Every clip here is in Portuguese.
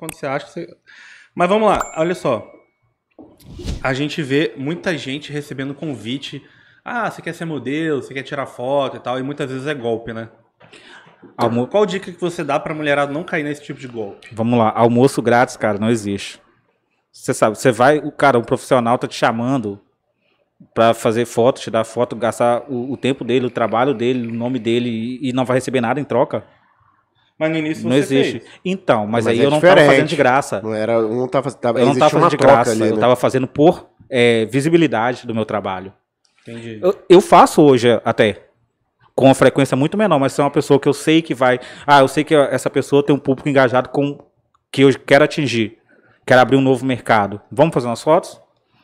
quando você acha que você. Mas vamos lá, olha só. A gente vê muita gente recebendo convite. Ah, você quer ser modelo, você quer tirar foto e tal, e muitas vezes é golpe, né? Almo... Qual dica que você dá pra mulherada não cair nesse tipo de golpe? Vamos lá, almoço grátis, cara, não existe. Você sabe, você vai, o cara, um profissional tá te chamando para fazer foto, te dar foto, gastar o, o, tempo dele, o trabalho dele, o nome dele e, e não vai receber nada em troca. Mas no início não existe. Fez. Então, mas, mas aí é eu não estava fazendo de graça. Não era, não tava, tava eu não estava fazendo de graça. Ali, né? Eu estava fazendo por é, visibilidade do meu trabalho. Entendi. Eu, eu, faço hoje até com uma frequência muito menor, mas se é uma pessoa que eu sei que vai, ah, eu sei que essa pessoa tem um público engajado com que eu quero atingir, quero abrir um novo mercado. Vamos fazer umas fotos?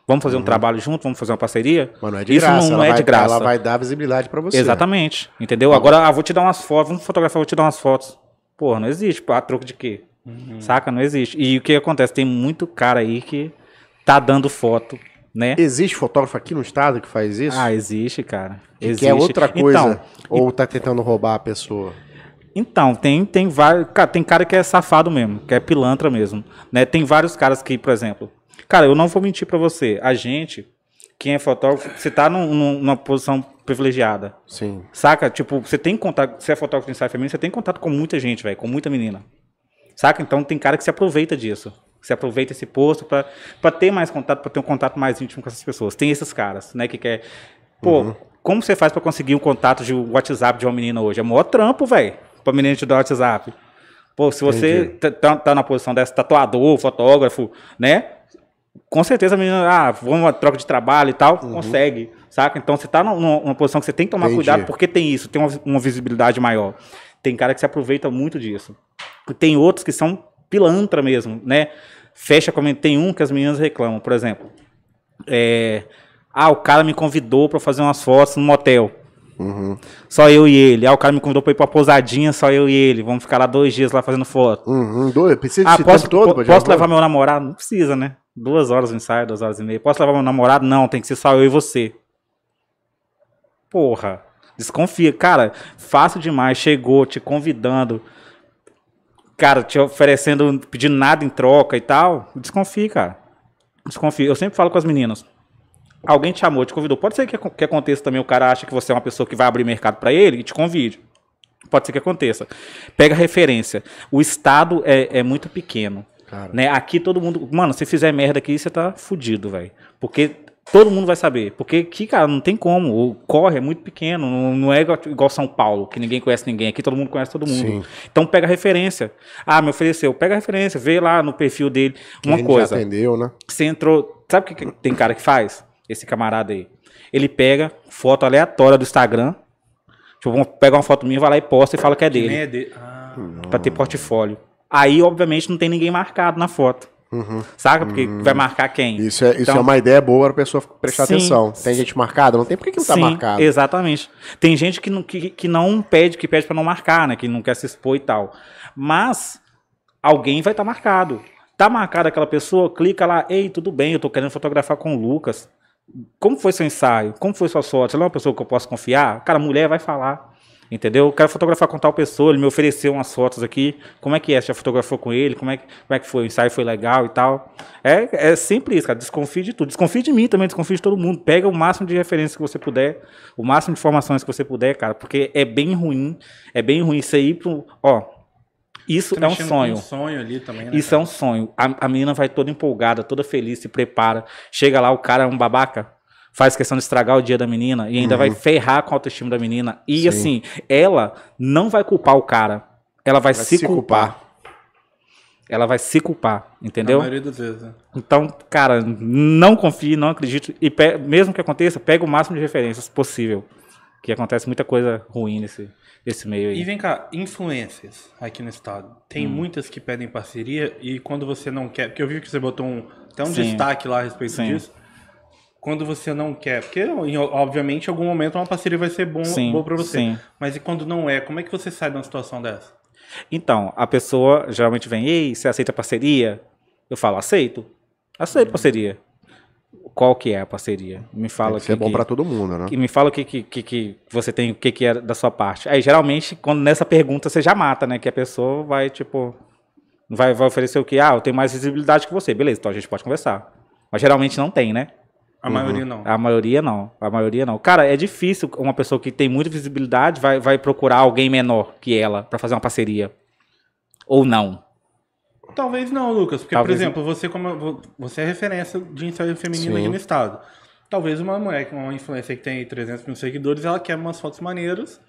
Vamos fazer uhum. um trabalho junto, vamos fazer uma parceria. Mas não é de Isso graça. não, não é vai, de graça. Ela vai dar visibilidade para você. Exatamente. Entendeu? Agora, ah, vou te dar umas fotos, vamos fotografar, vou te dar umas fotos. Porra, não existe. A troco de quê? Uhum. Saca? Não existe. E o que acontece? Tem muito cara aí que tá dando foto, né? Existe fotógrafo aqui no estado que faz isso? Ah, existe, cara. Que existe. Que é outra coisa. Então, ou tá tentando roubar a pessoa? Então, tem, tem vários. Cara, tem cara que é safado mesmo, que é pilantra mesmo. Né? Tem vários caras que, por exemplo, Cara, eu não vou mentir para você. A gente, quem é fotógrafo, você tá num, numa posição privilegiada. Sim. Saca? Tipo, você tem contato, você é fotógrafo de ensaio feminino, você tem contato com muita gente, velho, com muita menina. Saca? Então tem cara que se aproveita disso. Se aproveita esse posto para ter mais contato, para ter um contato mais íntimo com essas pessoas. Tem esses caras, né, que quer. Pô, uhum. como você faz para conseguir um contato de WhatsApp de uma menina hoje? É maior trampo, velho, pra menina te dar WhatsApp. Pô, se você tá, tá, na posição dessa, tatuador, fotógrafo, né? Com certeza a menina, ah, vamos uma troca de trabalho e tal, uhum. consegue, saca? Então você tá numa, numa, posição que você tem que tomar Entendi. cuidado porque tem isso, tem uma, uma, visibilidade maior. Tem cara que se aproveita muito disso. Tem outros que são pilantra mesmo, né? Fecha como tem um que as meninas reclamam, por exemplo. É, ah, o cara me convidou para fazer umas fotos no motel. Uhum. Só eu e ele. Ah, o cara me convidou pra ir pra pousadinha, só eu e ele. Vamos ficar lá dois dias lá fazendo foto. Uhum, dois? Precisa ah, posso, todo? Posso levar meu namorado? Não precisa, né? Duas horas no ensaio, duas horas e meia. Posso levar meu namorado? Não, tem que ser só eu e você. Porra. Desconfia. Cara, fácil demais. Chegou te convidando. Cara, te oferecendo, pedindo nada em troca e tal. Desconfia, cara. Desconfia. Eu sempre falo com as meninas alguém te chamou, te convidou. Pode ser que, que aconteça também, o cara acha que você é uma pessoa que vai abrir mercado para ele e te convide. Pode ser que aconteça. Pega referência. O estado é, é muito pequeno. Né? Aqui todo mundo. Mano, se fizer merda aqui, você tá fudido, velho. Porque todo mundo vai saber. Porque aqui, cara, não tem como. O corre é muito pequeno. Não, não é igual, igual, São Paulo, que ninguém conhece ninguém. Aqui todo mundo conhece todo mundo. Sim. Então pega referência. Ah, me ofereceu. Pega referência. Vê lá no perfil dele uma coisa. Já atendeu, né? Você entrou. Sabe o que tem cara que faz? esse camarada aí. Ele pega foto aleatória do Instagram. Tipo, pega uma foto minha, vai lá e posta e fala que é dele. é de... ah. Pra ter portfólio. Aí, obviamente, não tem ninguém marcado na foto. Uhum. Saca? Porque uhum. vai marcar quem? Isso é, isso então, é uma ideia boa para a pessoa prestar sim, atenção. Tem gente marcada? Não tem por que, que não está marcado. Exatamente. Tem gente que não, que, que não pede, que pede para não marcar, né? Que não quer se expor e tal. Mas alguém vai estar tá marcado. Tá marcada aquela pessoa, clica lá, ei, tudo bem, eu tô querendo fotografar com o Lucas. Como foi seu ensaio? Como foi sua sorte? Você é uma pessoa que eu posso confiar? Cara, mulher vai falar. Entendeu? Eu quero fotografar com tal pessoa, ele me ofereceu umas fotos aqui. Como é que é? Você já fotografou com ele? Como é que, como é que foi? O ensaio foi legal e tal. É, é sempre isso, cara. Desconfie de tudo. Desconfie de mim também, desconfie de todo mundo. Pega o máximo de referências que você puder, o máximo de informações que você puder, cara, porque é bem ruim. É bem ruim você ir pro. Ó, isso é um sonho. Um sonho ali também, né, Isso cara? é um sonho. A, a menina vai toda empolgada, toda feliz, se prepara. Chega lá, o cara é um babaca faz questão de estragar o dia da menina e ainda uhum. vai ferrar com a autoestima da menina. E Sim. assim, ela não vai culpar o cara, ela vai, vai se, se culpar. culpar. Ela vai se culpar, entendeu? Na maioria das vezes. Né? Então, cara, não confie, não acredite. E mesmo que aconteça, pega o máximo de referências possível. Que acontece muita coisa ruim nesse, nesse meio aí. E vem cá, influências aqui no estado. Tem hum. muitas que pedem parceria e quando você não quer. Porque eu vi que você botou um, até um Sim. destaque lá a respeito Sim. disso quando você não quer? Porque, obviamente, em algum momento uma parceria vai ser bom, sim, boa para você. Sim. Mas e quando não é? Como é que você sai de uma situação dessa? Então, a pessoa geralmente vem, ei, você aceita parceria? Eu falo, aceito. Aceito parceria. Qual que é a parceria? Me fala que, é bom para todo mundo, né? Que me fala o que, que, que, que você tem, o que, que é da sua parte. Aí, geralmente, quando nessa pergunta você já mata, né? Que a pessoa vai, tipo, Vai, vai oferecer o quê? Ah, eu tenho mais visibilidade que você. Beleza, então a gente pode conversar. Mas geralmente não tem, né? A uhum. maioria não. A maioria não. A maioria não. Cara, é difícil uma pessoa que tem muita visibilidade vai, vai procurar alguém menor que ela para fazer uma parceria. Ou não. Talvez não, Lucas. Porque, Talvez por exemplo, não. você como você é referência de ensaio feminino Sim. aqui no estado. Talvez uma mulher, uma influência que tem 300 mil seguidores, ela quer umas fotos maneiras.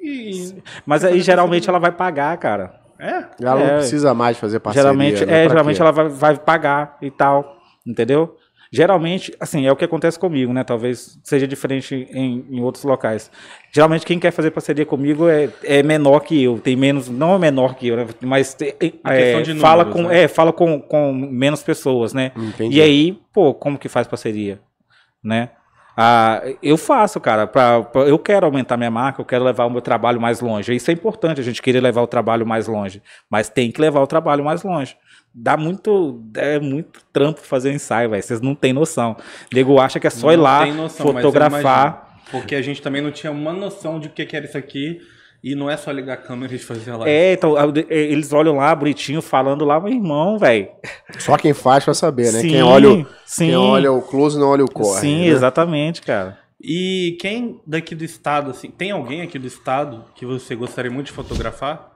E... Mas aí geralmente ela vai pagar, cara. É? Ela é. não precisa mais fazer parceria. Geralmente, né? é, geralmente ela vai, vai pagar e tal. Entendeu? Geralmente, assim, é o que acontece comigo, né? Talvez seja diferente em, em outros locais. Geralmente, quem quer fazer parceria comigo é, é menor que eu, tem menos, não é menor que eu, né? Mas é, números, fala, com, né? é, fala com, com menos pessoas, né? Entendi. E aí, pô, como que faz parceria? Né? Ah, eu faço, cara. Pra, pra, eu quero aumentar minha marca, eu quero levar o meu trabalho mais longe. Isso é importante, a gente querer levar o trabalho mais longe. Mas tem que levar o trabalho mais longe. Dá muito. É muito trampo fazer ensaio, velho. Vocês não têm noção. O nego acha que é só não ir lá, noção, fotografar. Porque a gente também não tinha uma noção de o que era isso aqui. E não é só ligar a câmera e fazer a live. É, então, eles olham lá, bonitinho, falando lá, meu irmão, velho. Só quem faz vai saber, né? Sim, quem, olha sim. quem olha o close não olha o core. Sim, né? exatamente, cara. E quem daqui do estado, assim, tem alguém aqui do estado que você gostaria muito de fotografar?